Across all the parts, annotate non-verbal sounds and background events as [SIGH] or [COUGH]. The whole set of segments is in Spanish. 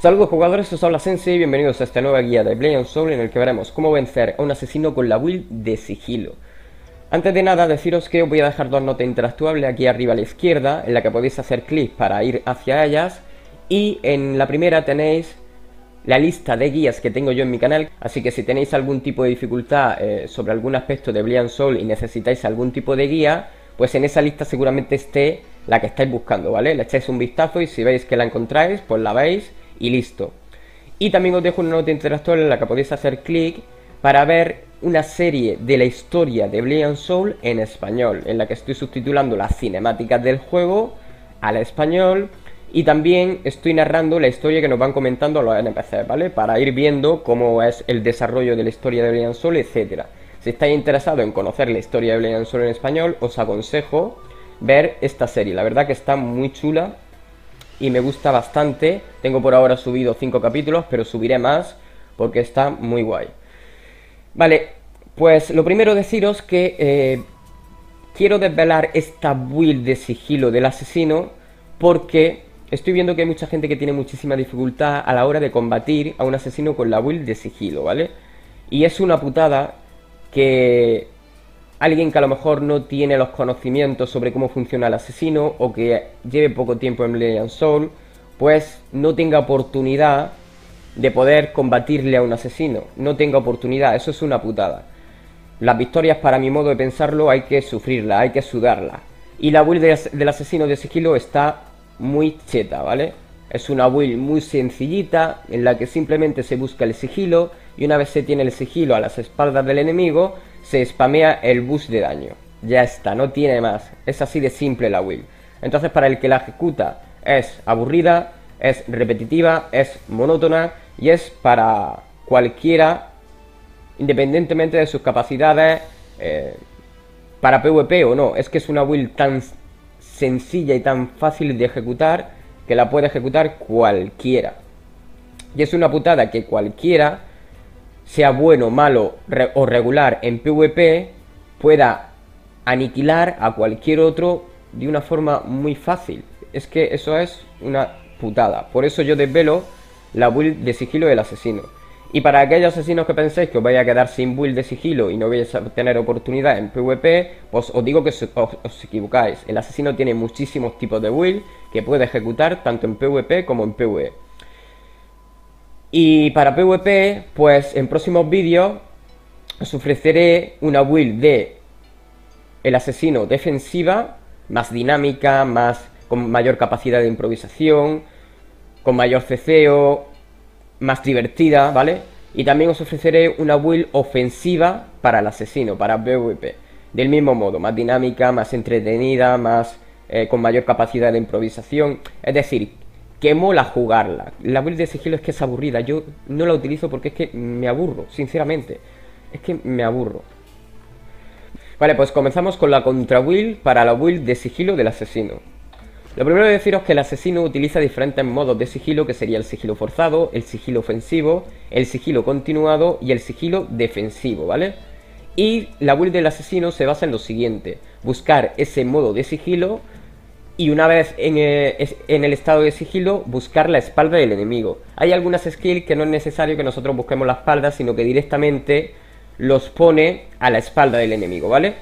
Saludos jugadores, os habla Sensei y bienvenidos a esta nueva guía de Blade Soul en el que veremos cómo vencer a un asesino con la build de sigilo. Antes de nada, deciros que os voy a dejar dos notas interactuables aquí arriba a la izquierda, en la que podéis hacer clic para ir hacia ellas, y en la primera tenéis la lista de guías que tengo yo en mi canal, así que si tenéis algún tipo de dificultad eh, sobre algún aspecto de Blade Soul y necesitáis algún tipo de guía, pues en esa lista seguramente esté la que estáis buscando, ¿vale? Le echáis un vistazo y si veis que la encontráis, pues la veis y listo. Y también os dejo una nota interactual en la que podéis hacer clic para ver una serie de la historia de Blade Soul en español, en la que estoy subtitulando las cinemáticas del juego al español y también estoy narrando la historia que nos van comentando los NPCs, ¿vale? Para ir viendo cómo es el desarrollo de la historia de Blade Soul, etc. Si estáis interesados en conocer la historia de Blade Soul en español, os aconsejo ver esta serie. La verdad que está muy chula y me gusta bastante. Tengo por ahora subido 5 capítulos, pero subiré más porque está muy guay. Vale, pues lo primero deciros que eh, quiero desvelar esta build de sigilo del asesino porque estoy viendo que hay mucha gente que tiene muchísima dificultad a la hora de combatir a un asesino con la build de sigilo, ¿vale? Y es una putada que alguien que a lo mejor no tiene los conocimientos sobre cómo funciona el asesino o que lleve poco tiempo en Blade Soul, pues no tenga oportunidad de poder combatirle a un asesino. No tenga oportunidad, eso es una putada. Las victorias, para mi modo de pensarlo, hay que sufrirlas, hay que sudarlas. Y la build del asesino de sigilo está muy cheta, ¿vale? Es una build muy sencillita en la que simplemente se busca el sigilo y una vez se tiene el sigilo a las espaldas del enemigo, se spamea el boost de daño. Ya está, no tiene más. Es así de simple la build. Entonces para el que la ejecuta es aburrida, es repetitiva, es monótona y es para cualquiera, independientemente de sus capacidades, eh, para PvP o no. Es que es una build tan sencilla y tan fácil de ejecutar que la puede ejecutar cualquiera. Y es una putada que cualquiera sea bueno, malo o regular en PvP, pueda aniquilar a cualquier otro de una forma muy fácil. Es que eso es una putada. Por eso yo desvelo la build de sigilo del asesino. Y para aquellos asesinos que penséis que os vais a quedar sin build de sigilo y no vais a tener oportunidad en PvP, pues os digo que os, os, equivocáis. El asesino tiene muchísimos tipos de build que puede ejecutar tanto en PvP como en PvE. Y para PvP, pues en próximos vídeos os ofreceré una build de el asesino defensiva, más dinámica, más con mayor capacidad de improvisación, con mayor ceceo, más divertida, ¿vale? Y también os ofreceré una build ofensiva para el asesino, para PvP. Del mismo modo, más dinámica, más entretenida, más eh, con mayor capacidad de improvisación. Es decir, que mola jugarla. La build de sigilo es que es aburrida. Yo no la utilizo porque es que me aburro, sinceramente. Es que me aburro. Vale, pues comenzamos con la contra build para la build de sigilo del asesino. Lo primero de deciros que el asesino utiliza diferentes modos de sigilo, que sería el sigilo forzado, el sigilo ofensivo, el sigilo continuado y el sigilo defensivo, ¿vale? Y la build del asesino se basa en lo siguiente, buscar ese modo de sigilo y una vez eh, en, el estado de sigilo buscar la espalda del enemigo. Hay algunas skills que no es necesario que nosotros busquemos la espalda, sino que directamente los pone a la espalda del enemigo, ¿vale?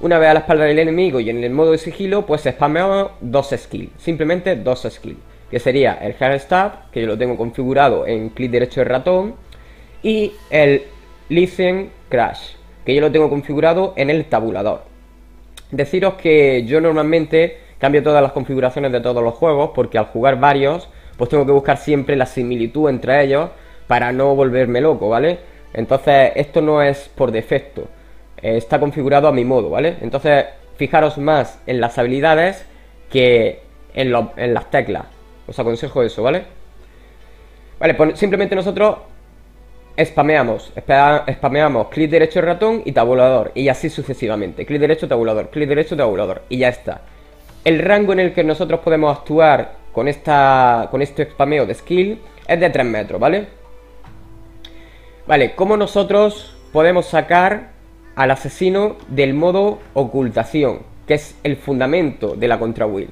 Una vez a la espalda del enemigo y en el modo de sigilo, pues spameamos dos skills, simplemente dos skills, que sería el Hard Stab, que yo lo tengo configurado en clic derecho del ratón, y el Listen Crash, que yo lo tengo configurado en el tabulador. Deciros que yo normalmente Cambio todas las configuraciones de todos los juegos porque al jugar varios, pues tengo que buscar siempre la similitud entre ellos para no volverme loco, ¿vale? Entonces, esto no es por defecto, eh, está configurado a mi modo, ¿vale? Entonces, fijaros más en las habilidades que en, las teclas. Os aconsejo eso, ¿vale? Vale, pues simplemente nosotros spameamos, spameamos clic derecho ratón y tabulador y así sucesivamente, clic derecho tabulador, clic derecho tabulador y ya está el rango en el que nosotros podemos actuar con, esta, con este spameo de skill es de 3 metros, ¿vale? Vale, ¿cómo nosotros podemos sacar al asesino del modo ocultación? Que es el fundamento de la contra will.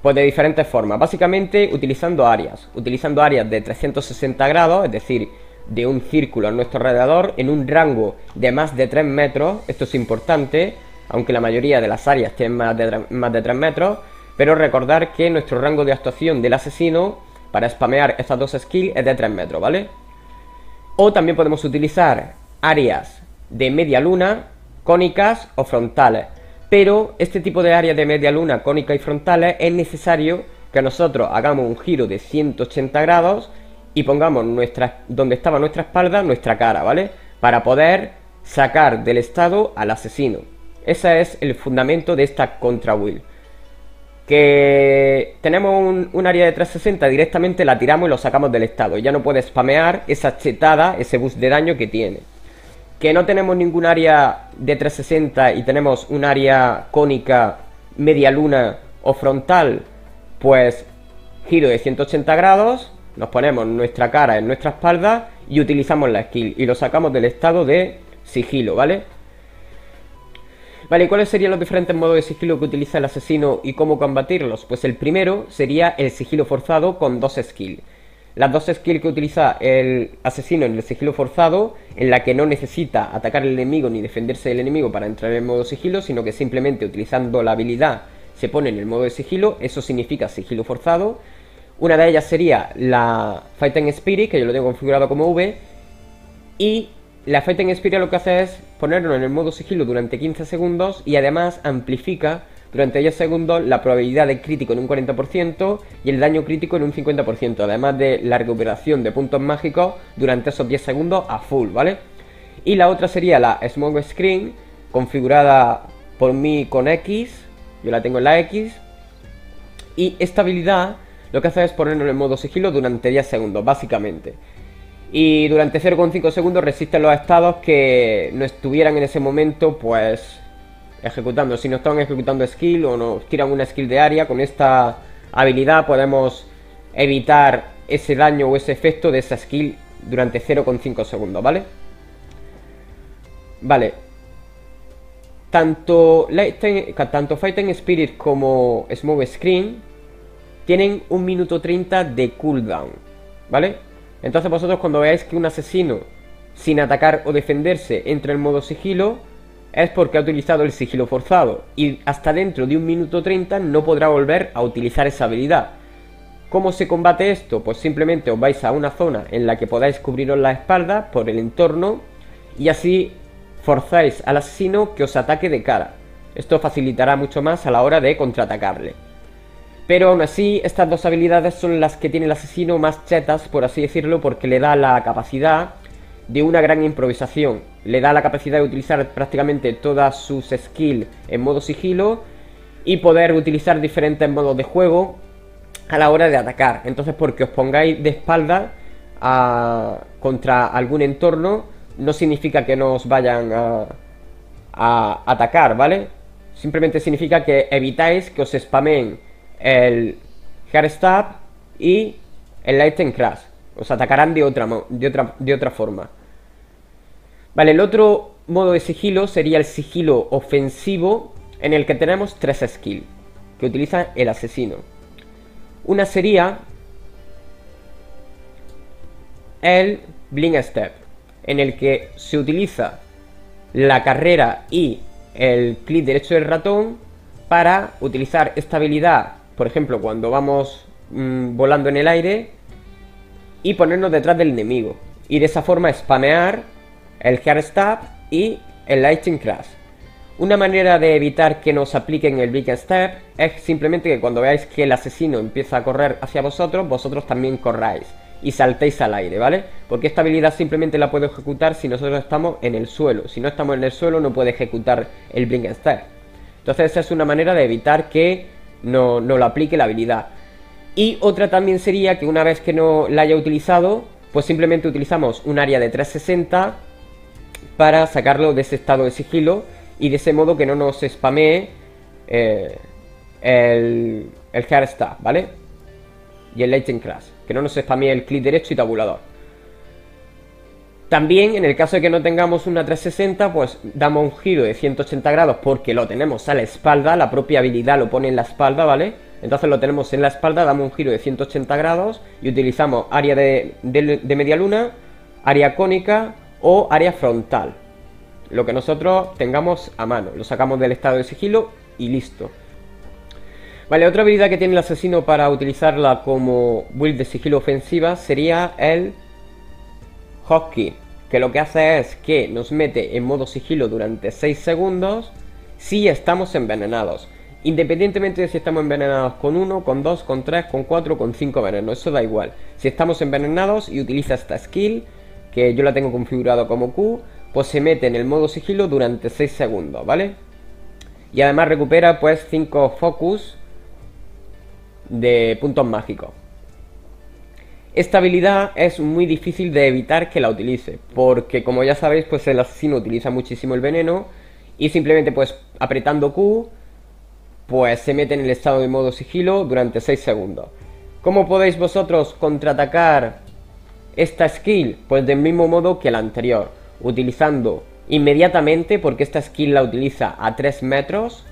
Pues de diferentes formas, básicamente utilizando áreas, utilizando áreas de 360 grados, es decir, de un círculo a nuestro alrededor en un rango de más de 3 metros, esto es importante, aunque la mayoría de las áreas tienen más de, más de 3 metros, pero recordar que nuestro rango de actuación del asesino para spamear estas dos skills es de 3 metros, ¿vale? O también podemos utilizar áreas de media luna, cónicas o frontales. Pero este tipo de áreas de media luna, cónica y frontales es necesario que nosotros hagamos un giro de 180 grados y pongamos nuestra, donde estaba nuestra espalda nuestra cara, ¿vale? Para poder sacar del estado al asesino. Ese es el fundamento de esta contra will. Que tenemos un, área de 360, directamente la tiramos y lo sacamos del estado. Ya no puede spamear esa chetada, ese boost de daño que tiene que no tenemos ningún área de 360 y tenemos un área cónica, media luna o frontal, pues giro de 180 grados, nos ponemos nuestra cara en nuestra espalda y utilizamos la skill y lo sacamos del estado de sigilo, ¿vale? Vale, ¿y cuáles serían los diferentes modos de sigilo que utiliza el asesino y cómo combatirlos? Pues el primero sería el sigilo forzado con dos skills. Las dos skills que utiliza el asesino en el sigilo forzado, en la que no necesita atacar al enemigo ni defenderse del enemigo para entrar en modo sigilo, sino que simplemente utilizando la habilidad se pone en el modo de sigilo, eso significa sigilo forzado. Una de ellas sería la Fighting Spirit, que yo lo tengo configurado como V, y la Fighting Spirit lo que hace es ponerlo en el modo sigilo durante 15 segundos y además amplifica durante 10 segundos la probabilidad de crítico en un 40% y el daño crítico en un 50%, además de la recuperación de puntos mágicos durante esos 10 segundos a full, ¿vale? Y la otra sería la Smoke Screen, configurada por mí con X, yo la tengo en la X, y esta habilidad lo que hace es ponerlo en modo sigilo durante 10 segundos, básicamente. Y durante 0,5 segundos resiste los estados que no estuvieran en ese momento, pues ejecutando. Si no están ejecutando skill o nos tiran una skill de área, con esta habilidad podemos evitar ese daño o ese efecto de esa skill durante 0,5 segundos, ¿vale? Vale. Tanto, tanto Fighting Spirit como Smoke Screen tienen un minuto 30 de cooldown, ¿vale? Entonces vosotros cuando veáis que un asesino sin atacar o defenderse entra en modo sigilo, es porque ha utilizado el sigilo forzado y hasta dentro de un minuto 30 no podrá volver a utilizar esa habilidad. ¿Cómo se combate esto? Pues simplemente os vais a una zona en la que podáis cubriros la espalda por el entorno y así forzáis al asesino que os ataque de cara. Esto facilitará mucho más a la hora de contraatacarle. Pero aún así, estas dos habilidades son las que tiene el asesino más chetas, por así decirlo, porque le da la capacidad de una gran improvisación. Le da la capacidad de utilizar prácticamente todas sus skills en modo sigilo y poder utilizar diferentes modos de juego a la hora de atacar. Entonces, porque os pongáis de espalda contra algún entorno, no significa que no os vayan a, a atacar, ¿vale? Simplemente significa que evitáis que os spameen el Hard Stab y el Lightning Crash. Os atacarán de otra, de otra, de otra forma. Vale, el otro modo de sigilo sería el sigilo ofensivo en el que tenemos tres skills que utiliza el asesino. Una sería el Blink Step, en el que se utiliza la carrera y el clic derecho del ratón para utilizar esta habilidad, por ejemplo, cuando vamos mm, volando en el aire y ponernos detrás del enemigo. Y de esa forma spamear el Hard Stab y el Lightning Crash. Una manera de evitar que nos apliquen el Big Step es simplemente que cuando veáis que el asesino empieza a correr hacia vosotros, vosotros también corráis y saltéis al aire, ¿vale? Porque esta habilidad simplemente la puedo ejecutar si nosotros estamos en el suelo. Si no estamos en el suelo no puede ejecutar el Blink Step. Entonces esa es una manera de evitar que no, no lo aplique la habilidad. Y otra también sería que una vez que no la haya utilizado, pues simplemente utilizamos un área de 360 para sacarlo de ese estado de sigilo y de ese modo que no nos spamee eh, el, el ¿vale? Y el Lightning Crash, que no nos spamee el clic derecho y tabulador. También, en el caso de que no tengamos una 360, pues damos un giro de 180 grados porque lo tenemos a la espalda, la propia habilidad lo pone en la espalda, ¿vale? Entonces lo tenemos en la espalda, damos un giro de 180 grados y utilizamos área de, media luna, área cónica o área frontal. Lo que nosotros tengamos a mano. Lo sacamos del estado de sigilo y listo. Vale, otra habilidad que tiene el asesino para utilizarla como build de sigilo ofensiva sería el Hotkey, que lo que hace es que nos mete en modo sigilo durante 6 segundos si estamos envenenados. Independientemente de si estamos envenenados con 1, con 2, con 3, con 4, con 5 venenos, eso da igual. Si estamos envenenados y utiliza esta skill, que yo la tengo configurado como Q, pues se mete en el modo sigilo durante 6 segundos, ¿vale? Y además recupera pues 5 focus de puntos mágicos. Esta habilidad es muy difícil de evitar que la utilice, porque como ya sabéis, pues el asesino utiliza muchísimo el veneno y simplemente pues apretando Q, pues se mete en el estado de modo sigilo durante 6 segundos. ¿Cómo podéis vosotros contraatacar esta skill? Pues del mismo modo que la anterior, utilizando inmediatamente, porque esta skill la utiliza a 3 metros,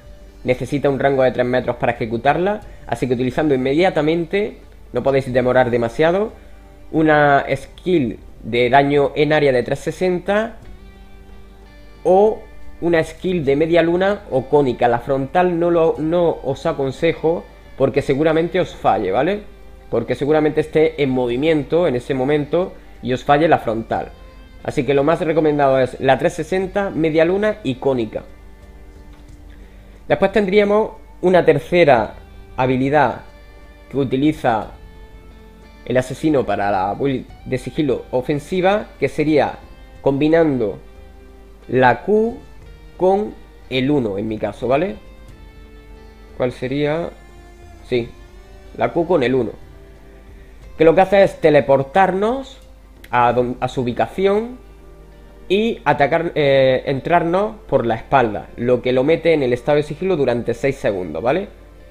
necesita un rango de 3 metros para ejecutarla, así que utilizando inmediatamente, no podéis demorar demasiado, una skill de daño en área de 360 o una skill de media luna o cónica. La frontal no, lo, no os aconsejo porque seguramente os falle, ¿vale? Porque seguramente esté en movimiento en ese momento y os falle la frontal. Así que lo más recomendado es la 360, media luna y cónica. Después tendríamos una tercera habilidad que utiliza el asesino para la build de sigilo ofensiva, que sería combinando la Q con el 1 en mi caso, ¿vale? ¿Cuál sería? Sí, la Q con el 1. Que lo que hace es teleportarnos a, su ubicación y atacar, eh, entrarnos por la espalda, lo que lo mete en el estado de sigilo durante 6 segundos, ¿vale?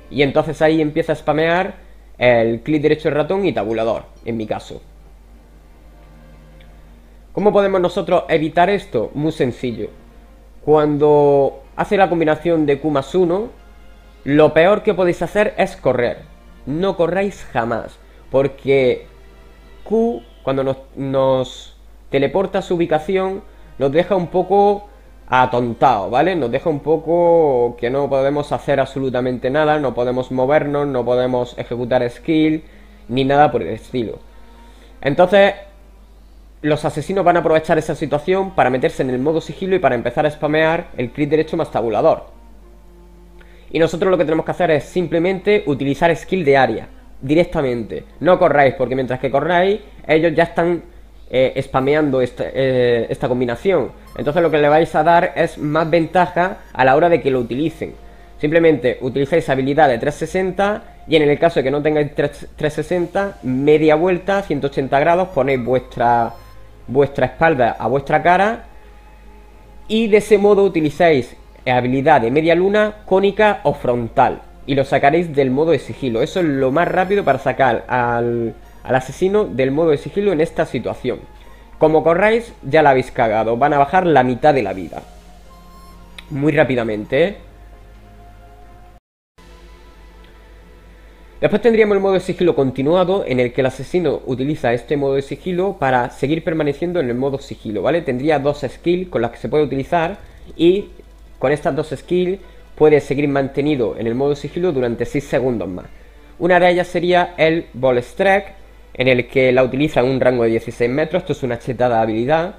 Y entonces ahí empieza a spamear el clic derecho del ratón y tabulador, en mi caso. ¿Cómo podemos nosotros evitar esto? Muy sencillo. Cuando hace la combinación de Q más 1, lo peor que podéis hacer es correr. No corráis jamás, porque Q, cuando nos, nos teleporta a su ubicación, nos deja un poco atontado, ¿vale? Nos deja un poco que no podemos hacer absolutamente nada, no podemos movernos, no podemos ejecutar skill, ni nada por el estilo. Entonces, los asesinos van a aprovechar esa situación para meterse en el modo sigilo y para empezar a spamear el clic derecho más tabulador. Y nosotros lo que tenemos que hacer es simplemente utilizar skill de área, directamente. No corráis, porque mientras que corráis, ellos ya están eh, spameando este, eh, esta combinación. Entonces lo que le vais a dar es más ventaja a la hora de que lo utilicen. Simplemente utilizáis habilidad de 360 y en el caso de que no tengáis 360, media vuelta, 180 grados, ponéis vuestra, vuestra espalda a vuestra cara y de ese modo utilizáis habilidad de media luna, cónica o frontal y lo sacaréis del modo de sigilo. Eso es lo más rápido para sacar al, al asesino del modo de sigilo en esta situación. Como corráis, ya la habéis cagado. Van a bajar la mitad de la vida. Muy rápidamente, ¿eh? Después tendríamos el modo de sigilo continuado, en el que el asesino utiliza este modo de sigilo para seguir permaneciendo en el modo sigilo, ¿vale? Tendría dos skills con las que se puede utilizar y con estas dos skills puede seguir mantenido en el modo sigilo durante 6 segundos más. Una de ellas sería el Ball Strike, en el que la utiliza en un rango de 16 metros, esto es una chetada habilidad,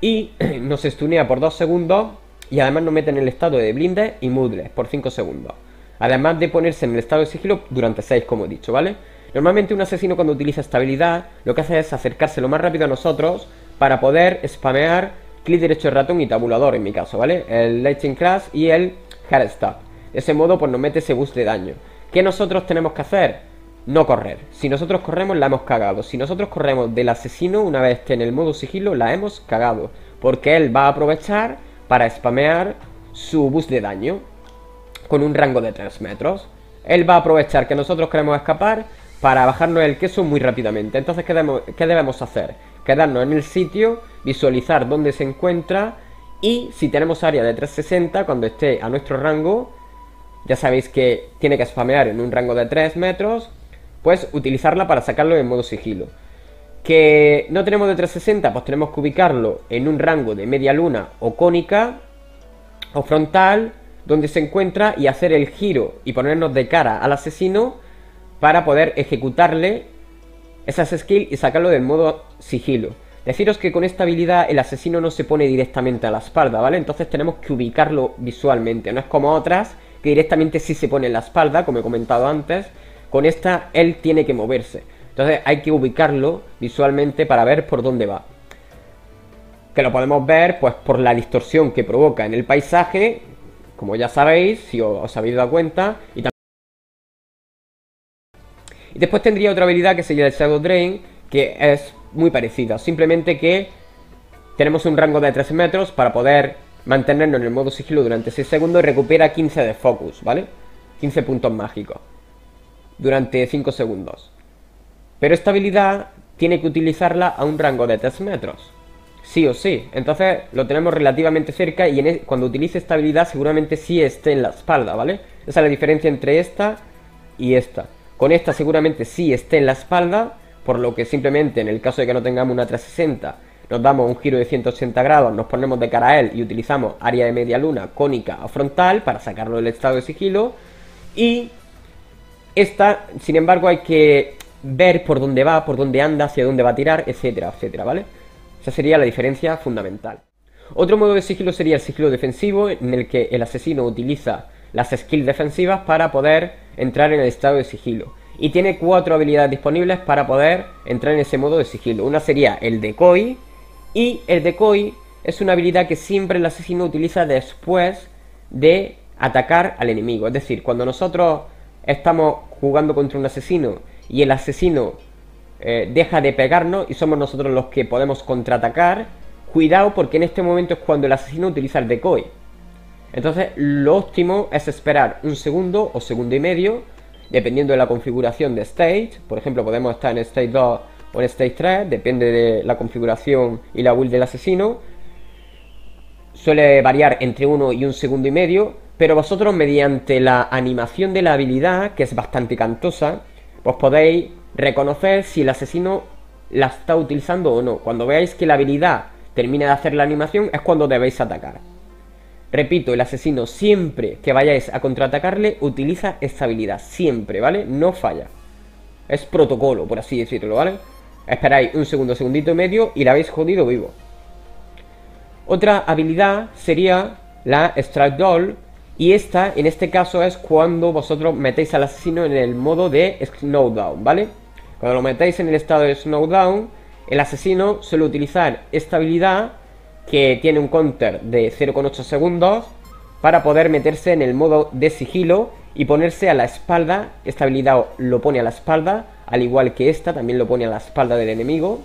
y [CLEARS THROAT] nos estunea por 2 segundos y además nos mete en el estado de blinde y mudles por 5 segundos. Además de ponerse en el estado de sigilo durante 6, como he dicho, ¿vale? Normalmente un asesino cuando utiliza esta habilidad lo que hace es acercarse lo más rápido a nosotros para poder spamear clic derecho de ratón y tabulador en mi caso, ¿vale? El Lightning Crash y el Hard Stop. De ese modo pues nos mete ese boost de daño. ¿Qué nosotros tenemos que hacer? No correr. Si nosotros corremos, la hemos cagado. Si nosotros corremos del asesino, una vez esté en el modo sigilo, la hemos cagado. Porque él va a aprovechar para spamear su boost de daño. Con un rango de 3 metros. Él va a aprovechar que nosotros queremos escapar para bajarnos el queso muy rápidamente. Entonces, ¿qué debemos, ¿qué debemos hacer? Quedarnos en el sitio, visualizar dónde se encuentra y si tenemos área de 360, cuando esté a nuestro rango, ya sabéis que tiene que spamear en un rango de 3 metros, pues utilizarla para sacarlo en modo sigilo. Que no tenemos de 360, pues tenemos que ubicarlo en un rango de media luna o cónica o frontal, donde se encuentra y hacer el giro y ponernos de cara al asesino para poder ejecutarle esas skills y sacarlo del modo sigilo. Deciros que con esta habilidad el asesino no se pone directamente a la espalda, ¿vale? Entonces tenemos que ubicarlo visualmente, no es como otras que directamente sí se pone en la espalda, como he comentado antes. Con esta él tiene que moverse. Entonces hay que ubicarlo visualmente para ver por dónde va. Que lo podemos ver pues por la distorsión que provoca en el paisaje, como ya sabéis, si os, habéis dado cuenta. Y, después tendría otra habilidad que sería el Shadow Drain, que es muy parecida. Simplemente que tenemos un rango de 13 metros para poder mantenernos en el modo sigilo durante 6 segundos y recupera 15 de focus, ¿vale? 15 puntos mágicos durante 5 segundos. Pero esta habilidad tiene que utilizarla a un rango de 3 metros. Sí o sí. Entonces lo tenemos relativamente cerca y e, cuando utilice esta habilidad seguramente sí esté en la espalda, ¿vale? Esa es la diferencia entre esta y esta. Con esta seguramente sí esté en la espalda, por lo que simplemente en el caso de que no tengamos una 360 nos damos un giro de 180 grados, nos ponemos de cara a él y utilizamos área de media luna, cónica o frontal para sacarlo del estado de sigilo. Y esta, sin embargo, hay que ver por dónde va, por dónde anda, hacia dónde va a tirar, etcétera, etcétera, ¿vale? Esa sería la diferencia fundamental. Otro modo de sigilo sería el sigilo defensivo, en el que el asesino utiliza las skills defensivas para poder entrar en el estado de sigilo. Y tiene cuatro habilidades disponibles para poder entrar en ese modo de sigilo. Una sería el decoy, y el decoy es una habilidad que siempre el asesino utiliza después de atacar al enemigo. Es decir, cuando nosotros estamos jugando contra un asesino y el asesino eh, deja de pegarnos y somos nosotros los que podemos contraatacar, cuidado porque en este momento es cuando el asesino utiliza el decoy. Entonces lo óptimo es esperar un segundo o segundo y medio, dependiendo de la configuración de stage. Por ejemplo, podemos estar en stage 2 o en stage 3, depende de la configuración y la build del asesino. Suele variar entre uno y un segundo y medio, pero vosotros mediante la animación de la habilidad, que es bastante cantosa, pues podéis reconocer si el asesino la está utilizando o no. Cuando veáis que la habilidad termina de hacer la animación es cuando debéis atacar. Repito, el asesino siempre que vayáis a contraatacarle utiliza esta habilidad, siempre, ¿vale? No falla. Es protocolo, por así decirlo, ¿vale? Esperáis un segundo, segundito y medio y la habéis jodido vivo. Otra habilidad sería la Strike Doll. Y esta, en este caso, es cuando vosotros metéis al asesino en el modo de Snowdown, ¿vale? Cuando lo metéis en el estado de Snowdown, el asesino suele utilizar esta habilidad que tiene un counter de 0,8 segundos para poder meterse en el modo de sigilo y ponerse a la espalda. Esta habilidad lo pone a la espalda al igual que esta, también lo pone a la espalda del enemigo,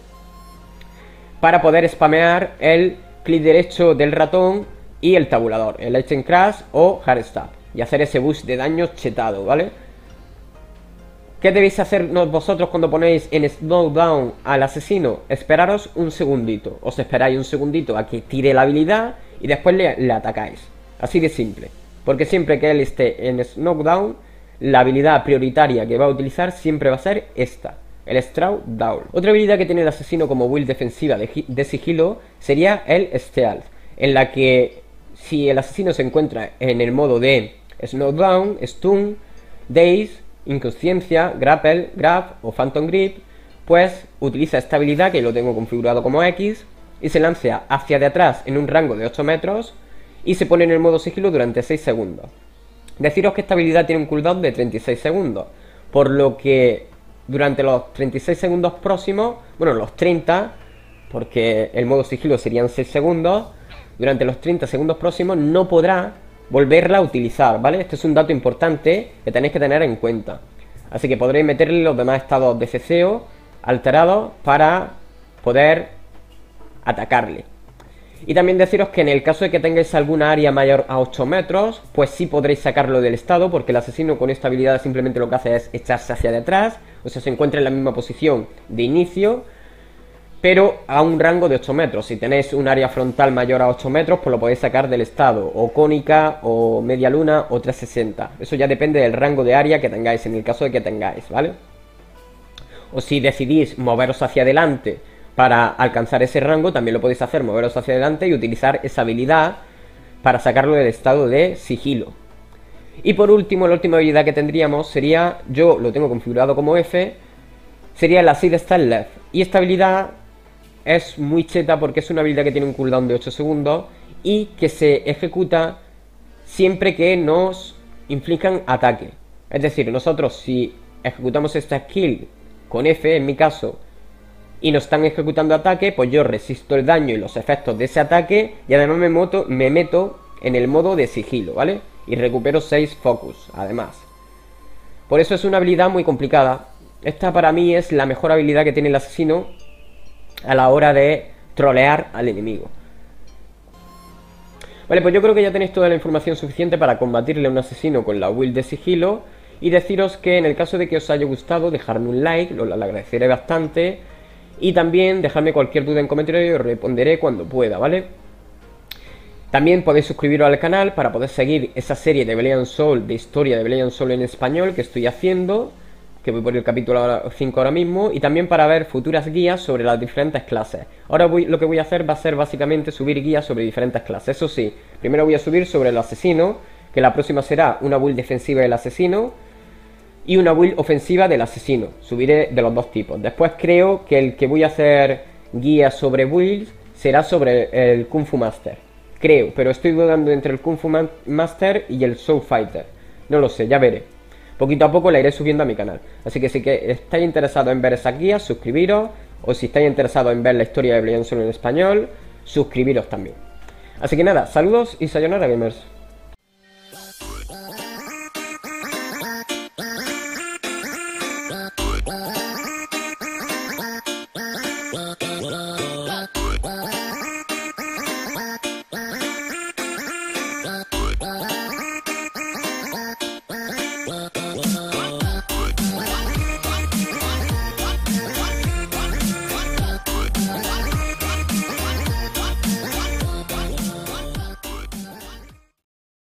para poder spamear el clic derecho del ratón y el tabulador, el Legend Crash o Hard Stop, y hacer ese boost de daño chetado, ¿vale? ¿Qué debéis hacer vosotros cuando ponéis en Snowdown al asesino? Esperaros un segundito. Os esperáis un segundito a que tire la habilidad y después le, atacáis. Así de simple. Porque siempre que él esté en Snowdown, la habilidad prioritaria que va a utilizar siempre va a ser esta, el Straw Down. Otra habilidad que tiene el asesino como build defensiva de, sigilo sería el Stealth, en la que si el asesino se encuentra en el modo de Snowdown, Stun, Daze, Inconsciencia, Grapple, Grab o Phantom Grip, pues utiliza esta habilidad que lo tengo configurado como X y se lanza hacia de atrás en un rango de 8 metros y se pone en el modo sigilo durante 6 segundos. Deciros que esta habilidad tiene un cooldown de 36 segundos, por lo que durante los 36 segundos próximos, bueno, los 30, porque el modo sigilo serían 6 segundos, durante los 30 segundos próximos no podrá volverla a utilizar, ¿vale? Este es un dato importante que tenéis que tener en cuenta. Así que podréis meterle los demás estados de ceseo alterados para poder atacarle. Y también deciros que en el caso de que tengáis alguna área mayor a 8 metros, pues sí podréis sacarlo del estado, porque el asesino con esta habilidad simplemente lo que hace es echarse hacia detrás, o sea, se encuentra en la misma posición de inicio, pero a un rango de 8 metros. Si tenéis un área frontal mayor a 8 metros, pues lo podéis sacar del estado, o cónica, o media luna, o 360. Eso ya depende del rango de área que tengáis, en el caso de que tengáis, ¿vale? O si decidís moveros hacia adelante para alcanzar ese rango, también lo podéis hacer, moveros hacia adelante y utilizar esa habilidad para sacarlo del estado de sigilo. Y por último, la última habilidad que tendríamos sería, yo lo tengo configurado como F, sería la Side Style Left. Y esta habilidad es muy cheta porque es una habilidad que tiene un cooldown de 8 segundos y que se ejecuta siempre que nos inflijan ataque. Es decir, nosotros si ejecutamos esta skill con F, en mi caso, y nos están ejecutando ataque, pues yo resisto el daño y los efectos de ese ataque y además me, me meto en el modo de sigilo, ¿vale? Y recupero 6 focus, además. Por eso es una habilidad muy complicada. Esta para mí es la mejor habilidad que tiene el asesino a la hora de trolear al enemigo. Vale, pues yo creo que ya tenéis toda la información suficiente para combatirle a un asesino con la build de sigilo y deciros que en el caso de que os haya gustado, dejadme un like, lo, agradeceré bastante y también dejadme cualquier duda en comentario y os responderé cuando pueda, ¿vale? También podéis suscribiros al canal para poder seguir esa serie de Belian Soul, de historia de Belian Soul en español que estoy haciendo que voy por el capítulo 5 ahora mismo, y también para ver futuras guías sobre las diferentes clases. Ahora lo que voy a hacer va a ser básicamente subir guías sobre diferentes clases. Eso sí, primero voy a subir sobre el asesino, que la próxima será una build defensiva del asesino y una build ofensiva del asesino. Subiré de los dos tipos. Después creo que el que voy a hacer guías sobre builds será sobre el Kung Fu Master. Creo, pero estoy dudando entre el Kung Fu Master y el Soul Fighter. No lo sé, ya veré. Poquito a poco la iré subiendo a mi canal. Así que si estáis interesados en ver esas guías, suscribiros. O si estáis interesados en ver la historia de Brian Solo en español, suscribiros también. Así que nada, saludos y sayonara gamers.